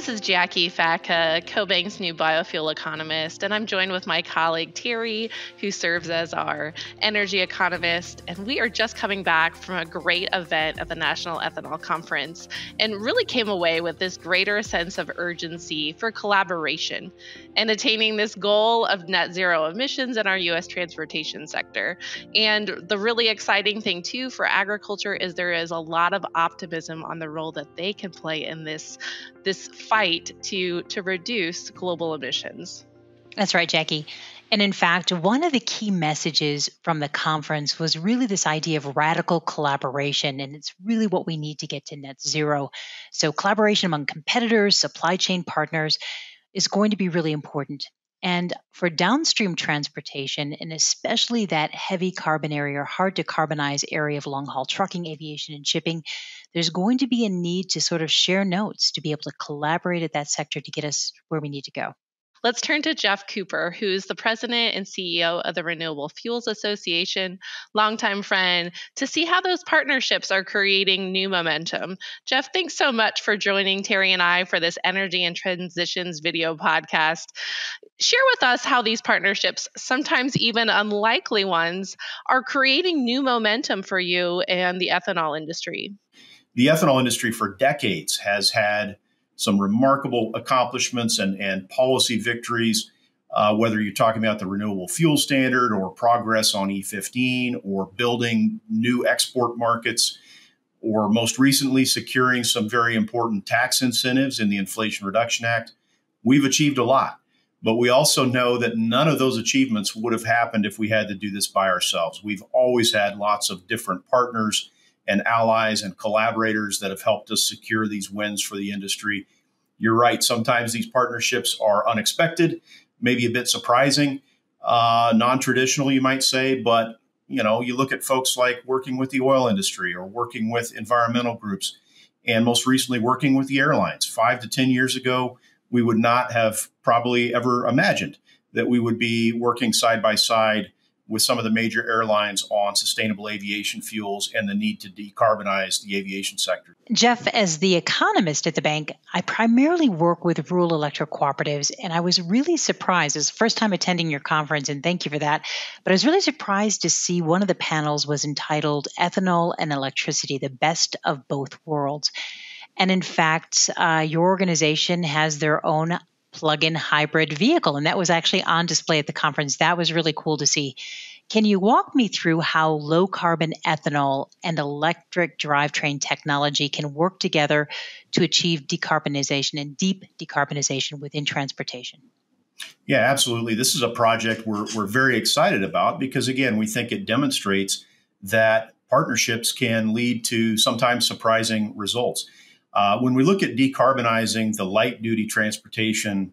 This is Jacqui Fatka, CoBank's new biofuel economist, and I'm joined with my colleague Teri, who serves as our energy economist. And we are just coming back from a great event at the National Ethanol Conference and really came away with this greater sense of urgency for collaboration and attaining this goal of net zero emissions in our U.S. transportation sector. And the really exciting thing, too, for agriculture is there is a lot of optimism on the role that they can play in this, this fight to to reduce global emissions. That's right, Jacqui. And in fact, one of the key messages from the conference was really this idea of radical collaboration. And it's really what we need to get to net zero. So, collaboration among competitors, supply chain partners is going to be really important. And for downstream transportation, and especially that heavy carbon area or hard to carbonize area of long haul trucking, aviation, and shipping, there's going to be a need to sort of share notes to be able to collaborate at that sector to get us where we need to go. Let's turn to Geoff Cooper, who's the president and CEO of the Renewable Fuels Association, longtime friend, to see how those partnerships are creating new momentum. Jeff, thanks so much for joining Teri and I for this Energy and Transitions video podcast. Share with us how these partnerships, sometimes even unlikely ones, are creating new momentum for you and the ethanol industry. The ethanol industry for decades has had some remarkable accomplishments and, and policy victories, uh, whether you're talking about the renewable fuel standard or progress on E15 or building new export markets, or most recently securing some very important tax incentives in the Inflation Reduction Act. We've achieved a lot. But we also know that none of those achievements would have happened if we had to do this by ourselves. We've always had lots of different partners and allies and collaborators that have helped us secure these wins for the industry. You're right. Sometimes these partnerships are unexpected, maybe a bit surprising, uh, non-traditional, you might say. But you know, you look at folks like working with the oil industry or working with environmental groups, and most recently working with the airlines. Five to ten years ago, we would not have probably ever imagined that we would be working side by side with some of the major airlines on sustainable aviation fuels and the need to decarbonize the aviation sector. Geoff, as the economist at the bank, I primarily work with rural electric cooperatives, and I was really surprised. It's the first time attending your conference, and thank you for that. But I was really surprised to see one of the panels was entitled Ethanol and Electricity, the Best of Both Worlds. And in fact, uh, your organization has their own plug-in hybrid vehicle and that was actually on display at the conference. That was really cool to see. Can you walk me through how low carbon ethanol and electric drivetrain technology can work together to achieve decarbonization and deep decarbonization within transportation? Yeah absolutely. This is a project we're, we're very excited about because again we think it demonstrates that partnerships can lead to sometimes surprising results uh, when we look at decarbonizing the light duty transportation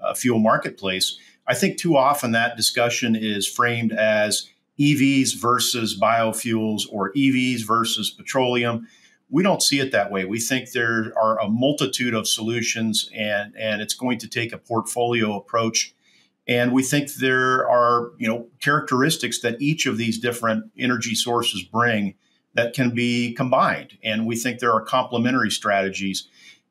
uh, fuel marketplace, I think too often that discussion is framed as EVs versus biofuels or EVs versus petroleum. We don't see it that way. We think there are a multitude of solutions and, and it's going to take a portfolio approach. And we think there are, you know, characteristics that each of these different energy sources bring that can be combined. And we think there are complementary strategies.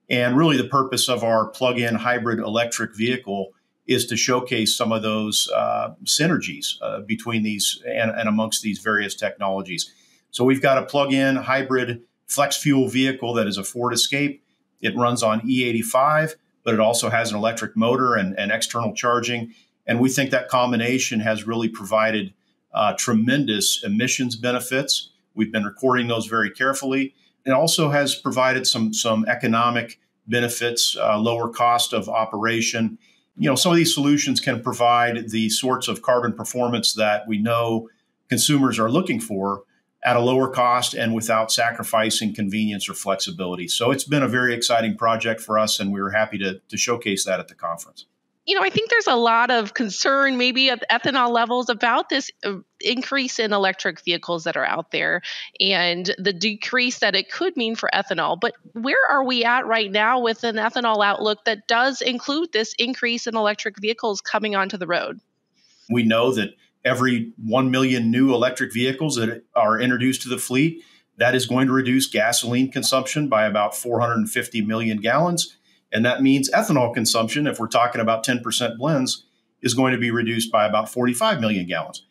And really, the purpose of our plug in hybrid electric vehicle is to showcase some of those uh, synergies uh, between these and, and, amongst these various technologies. So, we've got a plug in hybrid flex fuel vehicle that is a Ford Escape. It runs on E85, but it also has an electric motor and, and external charging. And we think that combination has really provided uh, tremendous emissions benefits We've been recording those very carefully. It also has provided some some economic benefits, uh, lower cost of operation. You know, some of these solutions can provide the sorts of carbon performance that we know consumers are looking for at a lower cost and without sacrificing convenience or flexibility. So it's been a very exciting project for us, and we were happy to, to showcase that at the conference you know, I think there's a lot of concern, maybe at ethanol levels, about this uh, increase in electric vehicles that are out there and the decrease that it could mean for ethanol. But where are we at right now with an ethanol outlook that does include this increase in electric vehicles coming onto the road? We know that every 1 million new electric vehicles that are introduced to the fleet, that is going to reduce gasoline consumption by about 450 million gallons And that means ethanol consumption, if we're talking about 10% blends, is going to be reduced by about 45 million gallons.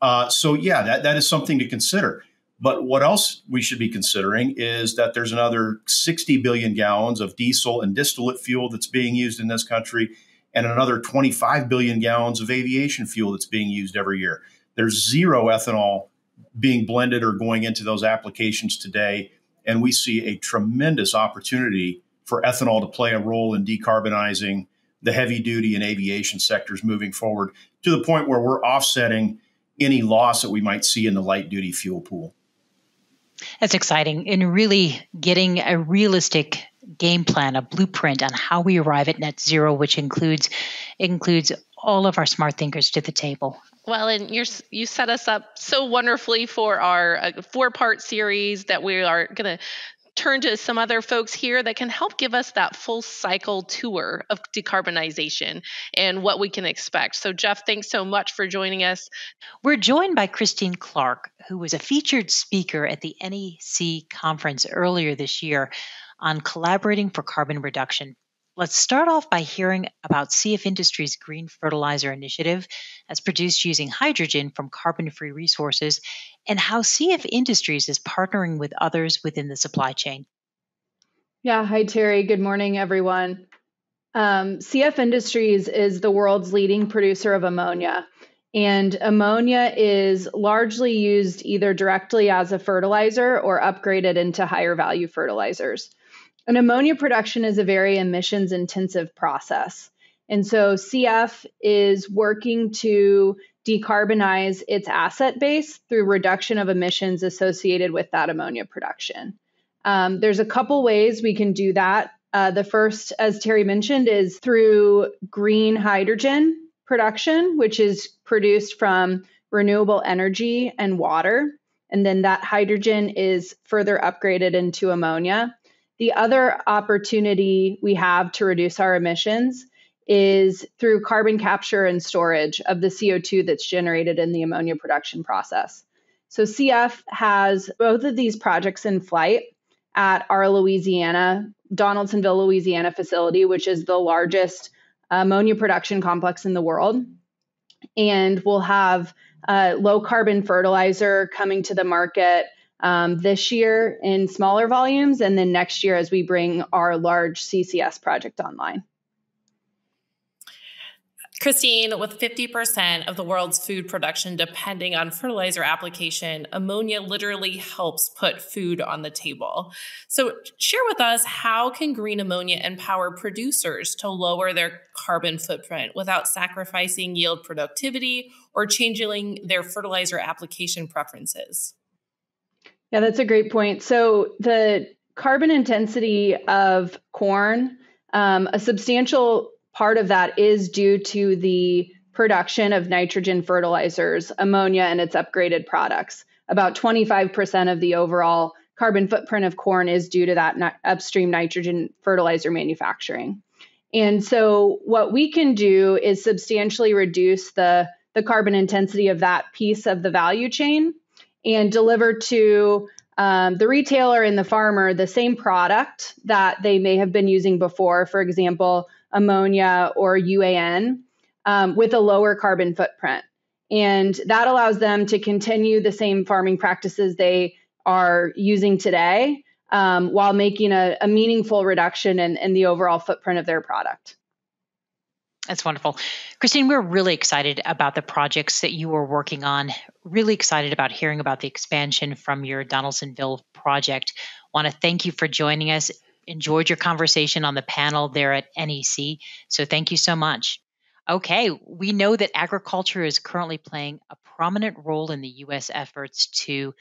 Uh, so, yeah, that, that is something to consider. But what else we should be considering is that there's another 60 billion gallons of diesel and distillate fuel that's being used in this country, and another 25 billion gallons of aviation fuel that's being used every year. There's zero ethanol being blended or going into those applications today. And we see a tremendous opportunity for ethanol to play a role in decarbonizing the heavy duty and aviation sectors moving forward to the point where we're offsetting any loss that we might see in the light duty fuel pool. That's exciting and really getting a realistic game plan, a blueprint on how we arrive at net zero, which includes includes all of our smart thinkers to the table. Well, and you're you set us up so wonderfully for our uh, four part series that we are going to turn to some other folks here that can help give us that full cycle tour of decarbonization and what we can expect. So, Geoff, thanks so much for joining us. We're joined by Christine Clark, who was a featured speaker at the NEC conference earlier this year on collaborating for carbon reduction. Let's start off by hearing about CF Industries' Green Fertilizer Initiative, as produced using hydrogen from carbon free resources, and how CF Industries is partnering with others within the supply chain. Yeah, hi, Teri. Good morning, everyone. Um, CF Industries is the world's leading producer of ammonia. And ammonia is largely used either directly as a fertilizer or upgraded into higher value fertilizers. And ammonia production is a very emissions intensive process. And so CF is working to decarbonize its asset base through reduction of emissions associated with that ammonia production. Um, there's a couple ways we can do that. Uh, the first, as Teri mentioned, is through green hydrogen production, which is produced from renewable energy and water. And then that hydrogen is further upgraded into ammonia. The other opportunity we have to reduce our emissions is through carbon capture and storage of the CO2 that's generated in the ammonia production process. So, CF has both of these projects in flight at our Louisiana, Donaldsonville, Louisiana facility, which is the largest ammonia production complex in the world. And we'll have low carbon fertilizer coming to the market um, this year in smaller volumes, and then next year as we bring our large CCS project online. Christine, with 50% of the world's food production depending on fertilizer application, ammonia literally helps put food on the table. So, share with us how can green ammonia empower producers to lower their carbon footprint without sacrificing yield productivity or changing their fertilizer application preferences? Yeah, that's a great point. So the carbon intensity of corn, um, a substantial part of that is due to the production of nitrogen fertilizers, ammonia, and its upgraded products. About 25% of the overall carbon footprint of corn is due to that ni- upstream nitrogen fertilizer manufacturing. And so, what we can do is substantially reduce the, the carbon intensity of that piece of the value chain and deliver to um, the retailer and the farmer the same product that they may have been using before, for example, ammonia or UAN, um, with a lower carbon footprint. And that allows them to continue the same farming practices they are using today um, while making a, a meaningful reduction in, in the overall footprint of their product. That's wonderful. Christine, we're really excited about the projects that you are working on. Really excited about hearing about the expansion from your Donaldsonville project. Want to thank you for joining us. Enjoyed your conversation on the panel there at NEC. So thank you so much. Okay, we know that agriculture is currently playing a prominent role in the US efforts to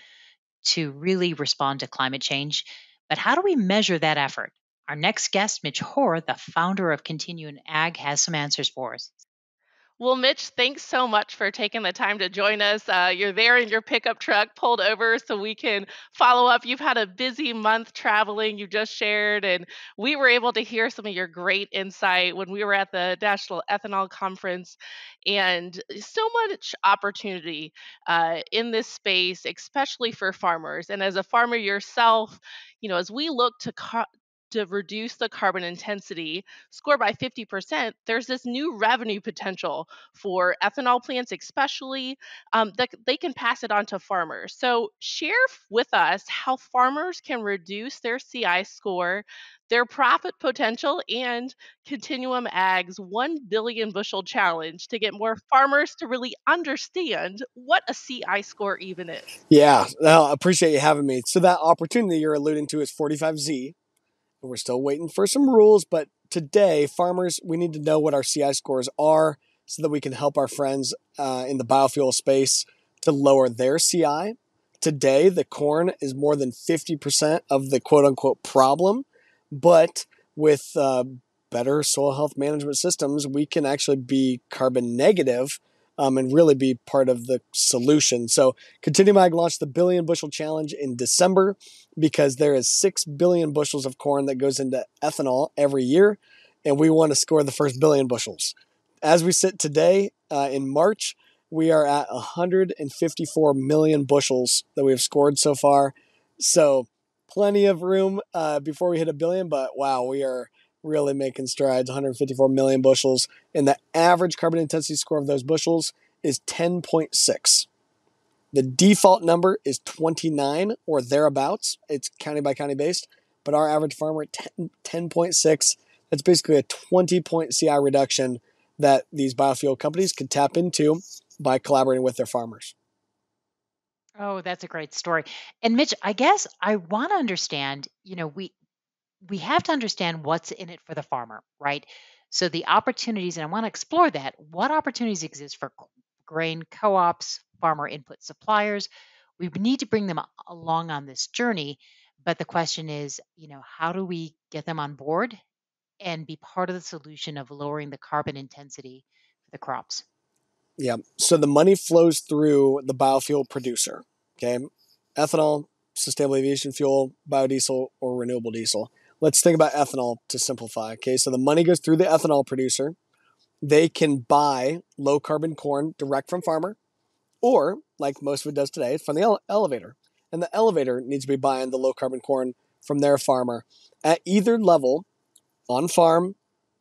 to really respond to climate change. But how do we measure that effort? Our next guest, Mitch Hora, the founder of Continuum Ag, has some answers for us. Well, Mitch, thanks so much for taking the time to join us. Uh, you're there in your pickup truck pulled over so we can follow up. You've had a busy month traveling, you just shared, and we were able to hear some of your great insight when we were at the National Ethanol Conference. And so much opportunity uh, in this space, especially for farmers. And as a farmer yourself, you know, as we look to to reduce the carbon intensity score by 50%, there's this new revenue potential for ethanol plants, especially um, that they can pass it on to farmers. So, share with us how farmers can reduce their CI score, their profit potential, and Continuum Ag's 1 billion bushel challenge to get more farmers to really understand what a CI score even is. Yeah, I appreciate you having me. So, that opportunity you're alluding to is 45Z we're still waiting for some rules, but today, farmers, we need to know what our CI scores are so that we can help our friends uh, in the biofuel space to lower their CI. Today, the corn is more than 50% of the quote unquote problem, but with uh, better soil health management systems, we can actually be carbon negative um, and really be part of the solution. So, Continuum Ag launched the Billion Bushel Challenge in December because there is 6 billion bushels of corn that goes into ethanol every year, and we want to score the first billion bushels. As we sit today uh, in March, we are at 154 million bushels that we have scored so far. So, plenty of room uh, before we hit a billion, but wow, we are really making strides 154 million bushels. And the average carbon intensity score of those bushels is 10.6. The default number is 29 or thereabouts. It's county by county based, but our average farmer 10, 10.6. That's basically a 20 point CI reduction that these biofuel companies can tap into by collaborating with their farmers. Oh, that's a great story. And Mitch, I guess I want to understand, you know, we we have to understand what's in it for the farmer, right? So the opportunities, and I want to explore that. What opportunities exist for grain co-ops, farmer input suppliers? We need to bring them along on this journey, but the question is, you know, how do we get them on board and be part of the solution of lowering the carbon intensity for the crops? Yeah. So the money flows through the biofuel producer. Okay. Ethanol, sustainable aviation fuel, biodiesel, or renewable diesel let's think about ethanol to simplify. Okay, so the money goes through the ethanol producer. They can buy low carbon corn direct from farmer, or like most of it does today, from the ele- elevator. And the elevator needs to be buying the low carbon corn from their farmer. At either level, on farm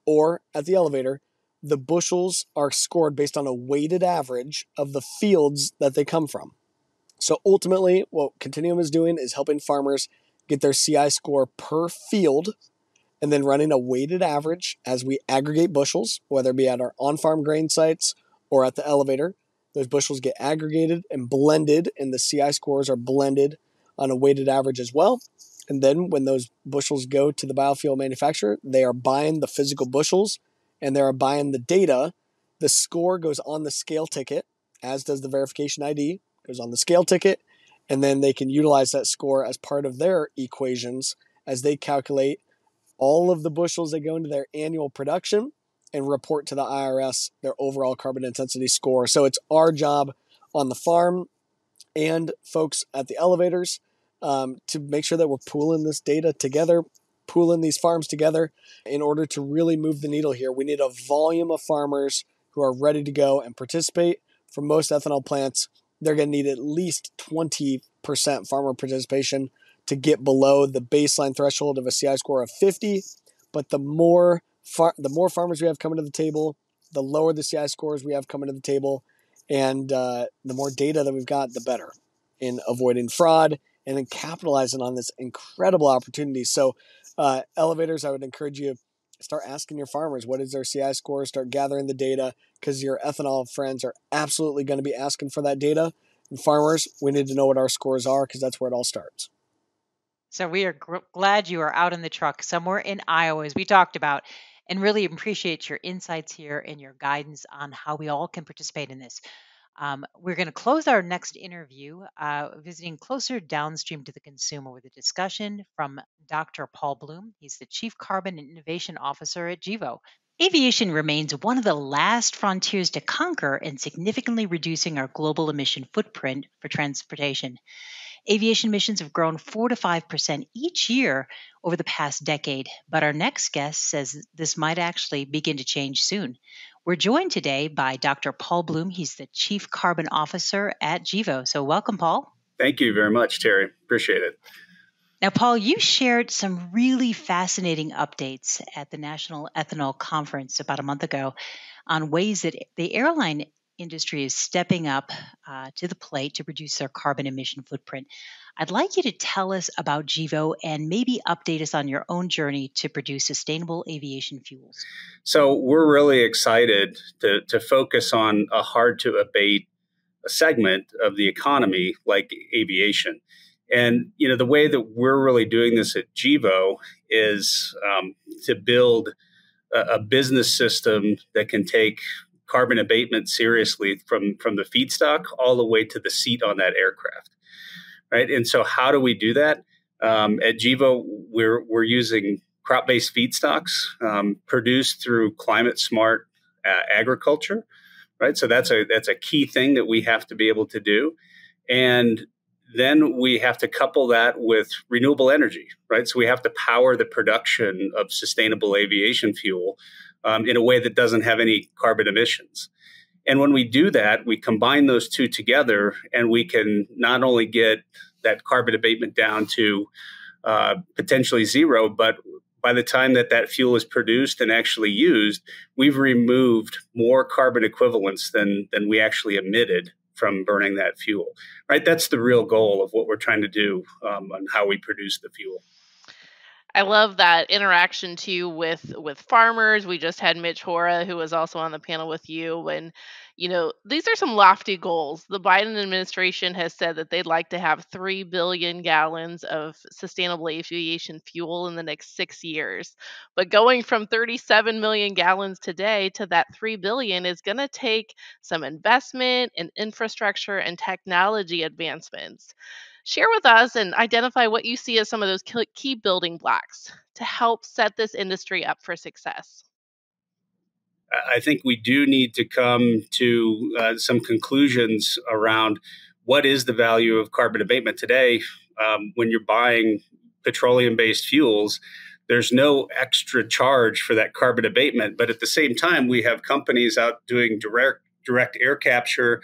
or at the elevator, the bushels are scored based on a weighted average of the fields that they come from. So ultimately, what Continuum is doing is helping farmers get their CI score per field, and then running a weighted average as we aggregate bushels, whether it be at our on farm grain sites or at the elevator. Those bushels get aggregated and blended, and the CI scores are blended on a weighted average as well. And then when those bushels go to the biofuel manufacturer, they are buying the physical bushels and they are buying the data. The score goes on the scale ticket, as does the verification ID, goes on the scale ticket, and then they can utilize that score as part of their equations as they calculate all of the bushels that go into their annual production and report to the IRS their overall carbon intensity score. So it's our job on the farm and folks at the elevators um, to make sure that we're pooling this data together, pooling these farms together in order to really move the needle here. We need a volume of farmers who are ready to go and participate. For most ethanol plants, they're going to need at least 20% farmer participation to get below the baseline threshold of a CI score of 50. But the more far, the more farmers we have coming to the table, the lower the CI scores we have coming to the table, and uh, the more data that we've got, the better in avoiding fraud and in capitalizing on this incredible opportunity. So, uh, elevators, I would encourage you start asking your farmers what is their CI score, start gathering the data because your ethanol friends are absolutely going to be asking for that data. And farmers, we need to know what our scores are because that's where it all starts. So we are gr- glad you are out in the truck somewhere in Iowa, as we talked about, and really appreciate your insights here and your guidance on how we all can participate in this. Um, we're going to close our next interview uh, visiting closer downstream to the consumer with a discussion from Dr. Paul Bloom. He's the Chief Carbon Innovation Officer at Gevo. Aviation remains one of the last frontiers to conquer in significantly reducing our global emission footprint for transportation. Aviation emissions have grown 4 to 5% each year over the past decade, but our next guest says this might actually begin to change soon. We're joined today by Dr. Paul Bloom. He's the Chief Carbon Officer at Gevo. So, welcome, Paul. Thank you very much, Teri. Appreciate it. Now, Paul, you shared some really fascinating updates at the National Ethanol Conference about a month ago on ways that the airline industry is stepping up uh, to the plate to reduce their carbon emission footprint. I'd like you to tell us about Gevo and maybe update us on your own journey to produce sustainable aviation fuels. So, we're really excited to, to focus on a hard to abate segment of the economy like aviation. And you know the way that we're really doing this at Gevo is um, to build a, a, business system that can take carbon abatement seriously from from the feedstock all the way to the seat on that aircraft, right? And so how do we do that? Um, at Gevo, we're we're using crop based feedstocks um, produced through climate smart uh, agriculture, right? So that's a that's a key thing that we have to be able to do, and then we have to couple that with renewable energy, right? So we have to power the production of sustainable aviation fuel um, in a way that doesn't have any carbon emissions. And when we do that, we combine those two together and we can not only get that carbon abatement down to uh, potentially zero, but by the time that that fuel is produced and actually used, we've removed more carbon equivalents than, than we actually emitted from burning that fuel. Right, that's the real goal of what we're trying to do um, on how we produce the fuel. I love that interaction too with with farmers. We just had Mitch Hora, who was also on the panel with you, and you know, these are some lofty goals. The Biden administration has said that they'd like to have 3 billion gallons of sustainable aviation fuel in the next six years. But going from 37 million gallons today to that 3 billion is going to take some investment in infrastructure and technology advancements. Share with us and identify what you see as some of those key building blocks to help set this industry up for success. I think we do need to come to uh, some conclusions around what is the value of carbon abatement today um, when you're buying petroleum based fuels. There's no extra charge for that carbon abatement, but at the same time, we have companies out doing direct direct air capture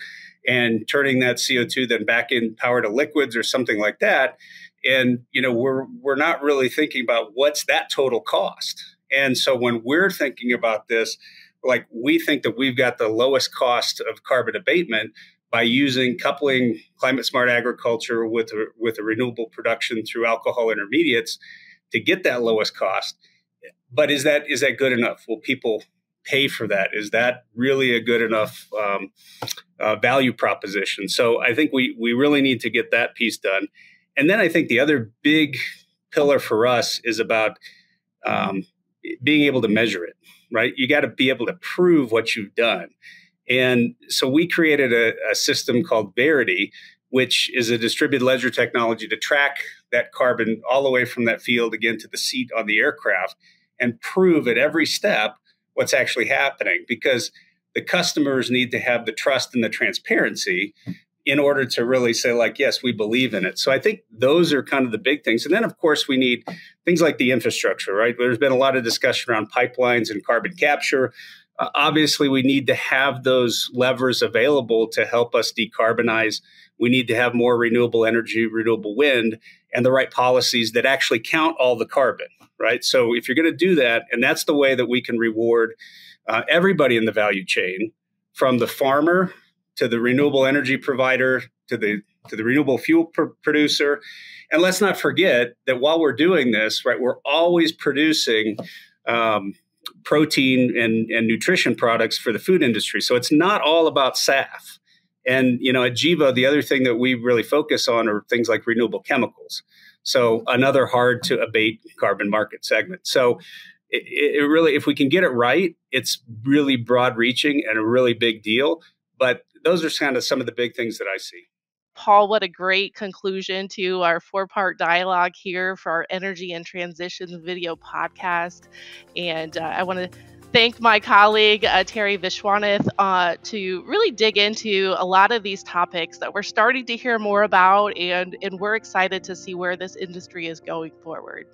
and turning that CO2 then back in power to liquids or something like that. And you know, we're we're not really thinking about what's that total cost. And so when we're thinking about this, like we think that we've got the lowest cost of carbon abatement by using coupling climate smart agriculture with a, with a renewable production through alcohol intermediates to get that lowest cost. But is that is that good enough? Will people pay for that? Is that really a good enough um, uh, value proposition? So I think we we really need to get that piece done. And then I think the other big pillar for us is about um, being able to measure it right? You got to be able to prove what you've done. And so we created a, a, system called Verity, which is a distributed ledger technology to track that carbon all the way from that field again to the seat on the aircraft and prove at every step what's actually happening because the customers need to have the trust and the transparency in order to really say like yes we believe in it. So i think those are kind of the big things. And then of course we need things like the infrastructure right? There's been a lot of discussion around pipelines and carbon capture. Uh, obviously we need to have those levers available to help us decarbonize. We need to have more renewable energy renewable wind and the right policies that actually count all the carbon right? So if you're going to do that and that's the way that we can reward uh, everybody in the value chain from the farmer to the renewable energy provider, to the to the renewable fuel pr- producer. And let's not forget that while we're doing this, right, we're always producing um, protein and, and nutrition products for the food industry. So it's not all about SAF. And you know, at Gevo, the other thing that we really focus on are things like renewable chemicals. So another hard to abate carbon market segment. So it, it really, if we can get it right, it's really broad reaching and a really big deal. But those are kind of some of the big things that I see. Paul, what a great conclusion to our four part dialogue here for our Energy and Transitions video podcast. And uh, I want to thank my colleague, uh, Teri Viswanath, uh, to really dig into a lot of these topics that we're starting to hear more about. And, and we're excited to see where this industry is going forward.